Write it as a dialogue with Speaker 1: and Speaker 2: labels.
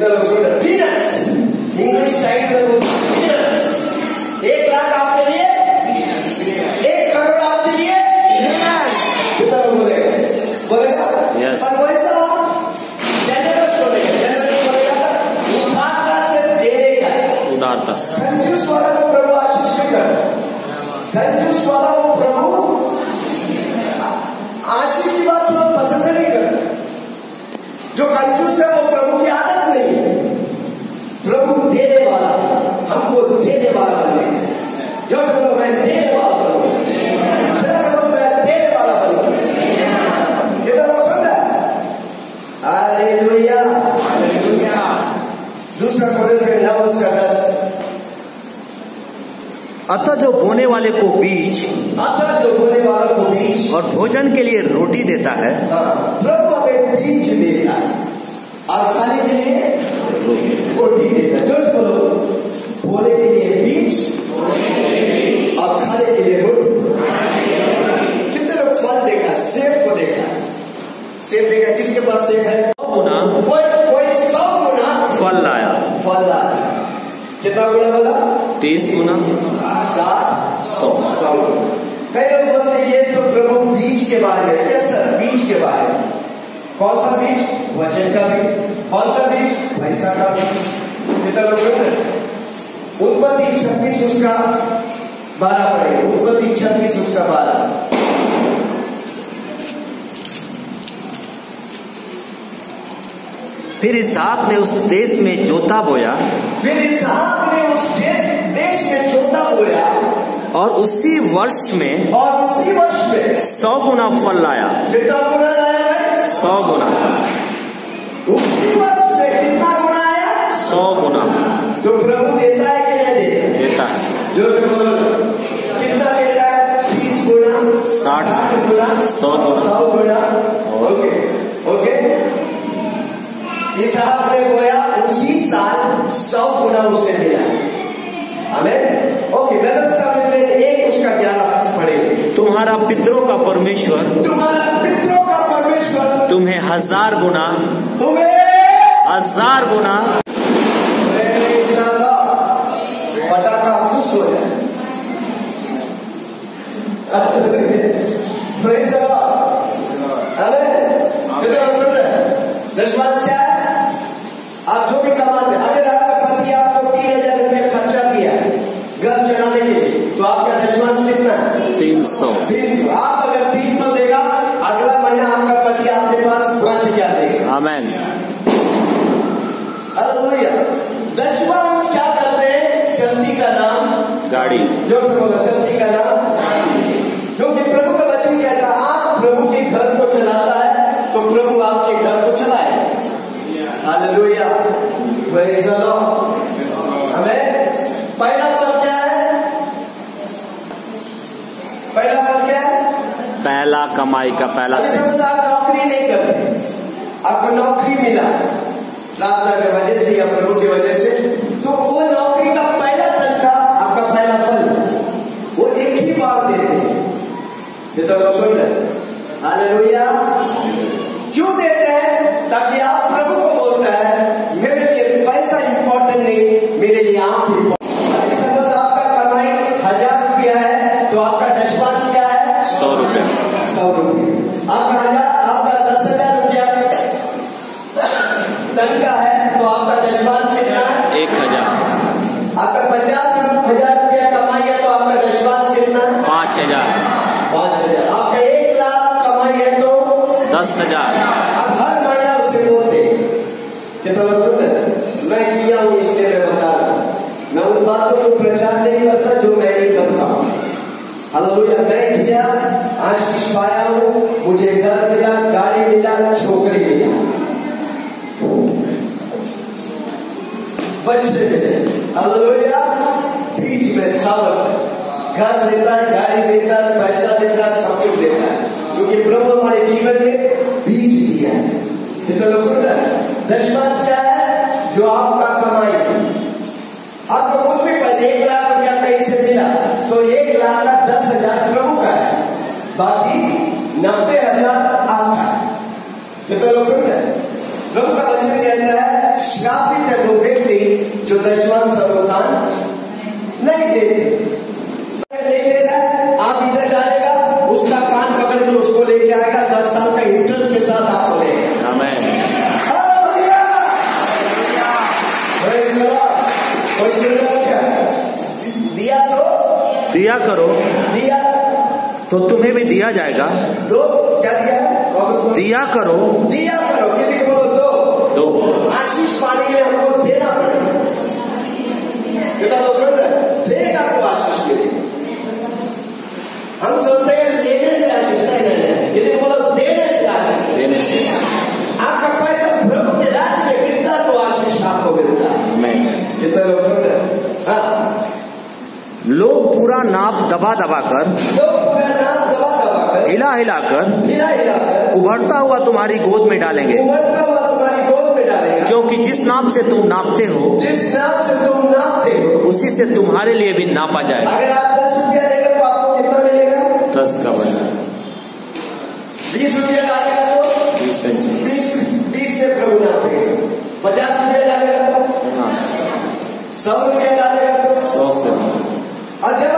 Speaker 1: कितना लोग सुन रहे पीनट्स इंग्लिश स्टाइल में बोलते पीनट्स एक लाख आपके लिए? एक करोड़ आपके लिए? कितना लोग बोलेगा बोलेगा
Speaker 2: Yes.
Speaker 1: वैसा जनरस बोलेगा जनरस बोलेगा उदारता से देगा।
Speaker 2: उदारता
Speaker 1: कंजूस वाला को प्रभु आशीष नहीं करता कंजूस वाला को प्रभु आशीष की बात थोड़ा पसंद नहीं करता जो कंजूस है वो प्रभु
Speaker 2: अतः जो बोने वाले को बीज
Speaker 1: अतः जो बोने वाले को बीज
Speaker 2: और भोजन के लिए रोटी देता है
Speaker 1: हाँ, प्रभु हमें बीज देता है और खाने के लिए रोटी। देता है। ज़ोर बोलो बोने के लिए बीज और खाने के लिए रोटी। कितने लोग फल देखा सेब को देखा? सेब देखा किसके पास सेब है?
Speaker 2: गुना।
Speaker 1: कोई कोई सौ गुना
Speaker 2: फल लाया।
Speaker 1: फल लाया। कितना गुना बोला?
Speaker 2: तीस गुना
Speaker 1: सात
Speaker 2: सौ
Speaker 1: सौ कई लोग बोलते हैं ये तो प्रभु बीज के बारे में यस सर बीज के बारे में। कौन सा बीज? वचन का बीज। कौन सा बीज? पैसा का बीज। कितना लोग हैं? उत्पत्ति छब्बीस उसका बारह पड़े उत्पत्ति छब्बीस उसका बारह।
Speaker 2: फिर इसहाक ने उस देश में जोता बोया।
Speaker 1: फिर इसहाक ने उस देश में जोता बोया।
Speaker 2: और उसी वर्ष में
Speaker 1: और उसी वर्ष में
Speaker 2: सौ गुना फल लाया।
Speaker 1: कितना गुना लाया
Speaker 2: सौ गुना।
Speaker 1: उसी वर्ष में कितना गुना आया?
Speaker 2: सौ गुना।
Speaker 1: जो प्रभु देता है कि नहीं देता?
Speaker 2: देता है।
Speaker 1: जो कितना देता है? तीस गुना।
Speaker 2: साठ।
Speaker 1: गुना।
Speaker 2: सौ गुना।
Speaker 1: सौ गुना। ओके। ओके। इसहाक ने बोया उसी साल सौ गुना उसे मिला। हमें ओके में फिर एक उसका ग्यारह पड़ेगा
Speaker 2: तुम्हारा पितरों का परमेश्वर।
Speaker 1: तुम्हारा पितरों का परमेश्वर
Speaker 2: तुम्हें हज़ार गुना
Speaker 1: तुम्हें
Speaker 2: हज़ार गुना।
Speaker 1: पटाखा फुस हो जाए आप जो भी कमाते अगर आपका पति आपको तीन हज़ार रुपये खर्चा घर चलाने के लिए तो आपका दशमांश कितना है
Speaker 2: तीन सौ।
Speaker 1: तीन सौ। दशमांश क्या करते हैं? चलती का नाम?
Speaker 2: गाड़ी।
Speaker 1: जो चलती का नाम? क्योंकि प्रभु का वचन कहता है आप प्रभु के घर को चलाता है तो प्रभु आपके घर को चलाए। हालेलुया प्रेज द लॉर्ड हमें पहला फल क्या है? पहला फल क्या है?
Speaker 2: पहला कमाई का पहला।
Speaker 1: समझ आप नौकरी नहीं करते। आपको नौकरी मिला। प्रार्थना के वजह से या प्रभु की वजह से। तो वो नौकरी का पहला तनखा आपका पहला फल। वो एक ही बार देते हैं। ये तो सुन रहे हालेलुया। तनखा है तो आपका दशमांश कितना है।
Speaker 2: एक हज़ार।
Speaker 1: आपका पचास हज़ार रुपया कमाई है तो आपका दशमांश कितना है।
Speaker 2: पाँच हज़ार।
Speaker 1: पाँच हज़ार। आपका एक लाख कमाई है तो
Speaker 2: दस हज़ार।
Speaker 1: आप हर महीना उसे बोलते कितना सुन मैं किया हूँ इसलिए मैं बता रहा हूँ। मैं उन बातों को प्रचार नहीं करता जो मैं नहीं करता हूँ। हालेलुया। मैं किया आशीष पाया हूँ मुझे घर मिला गाड़ी मिला छोकरी मिला। बच्चे हालेलुया बीच में सब घर देता है, गाड़ी देता है, पैसा देता है, सब कुछ देता है। क्योंकि प्रभु हमारे जीवन में बीज दिया है। कितने लोग सुन रहे हैं? दशमांश क्या है जो आपका कमाई आपका है है श्रापित जो दशवान सबको कान नहीं देते। नहीं दे रहा है आप इधर डालेगा उसका कान पकड़ के उसको लेके आएगा दस साल का इंटरेस्ट के साथ आपको दिया तो?
Speaker 2: दिया करो।
Speaker 1: दिया।
Speaker 2: तो तुम्हें भी दिया जाएगा।
Speaker 1: दो क्या दिया? है।
Speaker 2: दिया करो।
Speaker 1: दिया करो किसी को आशीष पाने के लिए हमको देना पड़ेगा। कितना लोग सुन रहे देगा तो आशीष मिलेगी हम सोचते हैं लेने से आशीष नहीं नहीं को बोलो देने से आशीष।
Speaker 2: देने से।
Speaker 1: आपका पैसा प्रभु के राज्य में गिरता तो आशीष आपको मिलता। है कितने लोग सुन रहे हाँ?
Speaker 2: लोग पूरा नाप दबा दबा कर
Speaker 1: लोग पूरा नाम दबा दबा कर
Speaker 2: हिला हिला कर
Speaker 1: हिला हिला कर
Speaker 2: उभरता हुआ तुम्हारी गोद में डालेंगे।
Speaker 1: उमड़ता हुआ में डालेगा
Speaker 2: क्योंकि जिस नाप से तुम नापते हो
Speaker 1: जिस नाम से तुम नापते हो
Speaker 2: उसी से तुम्हारे लिए भी नापा जाएगा।
Speaker 1: अगर आप दस रुपया देगा तो आपको कितना मिलेगा?
Speaker 2: दस का बना।
Speaker 1: बीस रुपया डालेगा तो?
Speaker 2: बीस
Speaker 1: बीस बीस से प्रभु नापेगा पचास रुपया डालेगा तो?
Speaker 2: हाँ,
Speaker 1: सौ रुपया डालेगा तो?
Speaker 2: सौ से।
Speaker 1: और जब